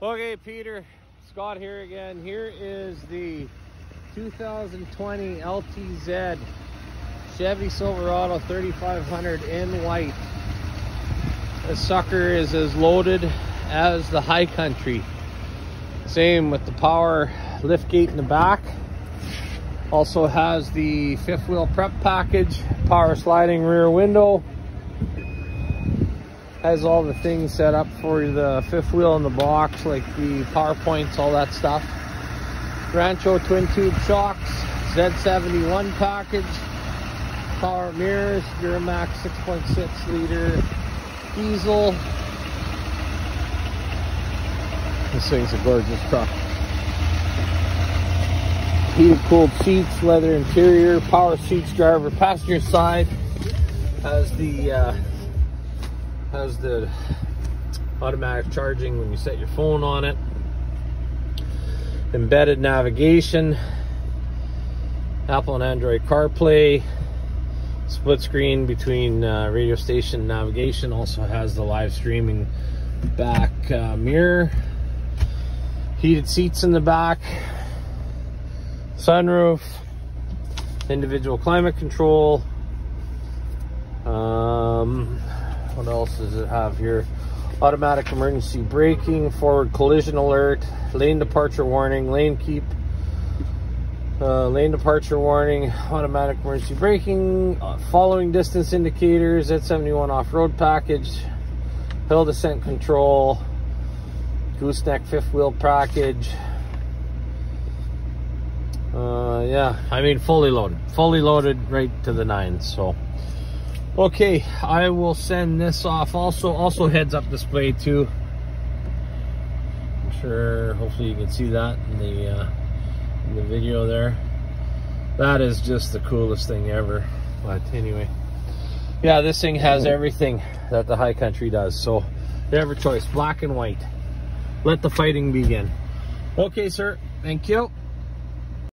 Okay, Peter, Scott here again. Here is the 2020 LTZ Chevy Silverado 3500 in white. This sucker is as loaded as the High Country. Same with the power lift gate in the back. Also has the fifth wheel prep package, power sliding rear window, has all the things set up for the fifth wheel in the box, like the power points, all that stuff. Rancho twin tube shocks, Z71 package, power mirrors, Duramax 6.6 liter diesel. This thing's a gorgeous truck. Heated cooled seats, leather interior, power seats, driver, passenger side. Has the uh, has the automatic charging when you set your phone on it. Embedded navigation apple and android carplay split screen between uh, radio station navigation also has the live streaming back uh, mirror heated seats in the back sunroof individual climate control um, what else does it have here? Automatic emergency braking, forward collision alert, lane departure warning, lane keep, uh, lane departure warning, automatic emergency braking, uh, following distance indicators, Z71 off-road package, hill descent control, gooseneck fifth wheel package. Uh, yeah, I mean fully loaded, fully loaded right to the nines. So. Okay, I will send this off. Also, also heads up display too. I'm sure, hopefully you can see that in the uh, in the video there. That is just the coolest thing ever. But anyway, yeah, this thing has everything that the High Country does. So, you have a choice, black and white. Let the fighting begin. Okay, sir. Thank you.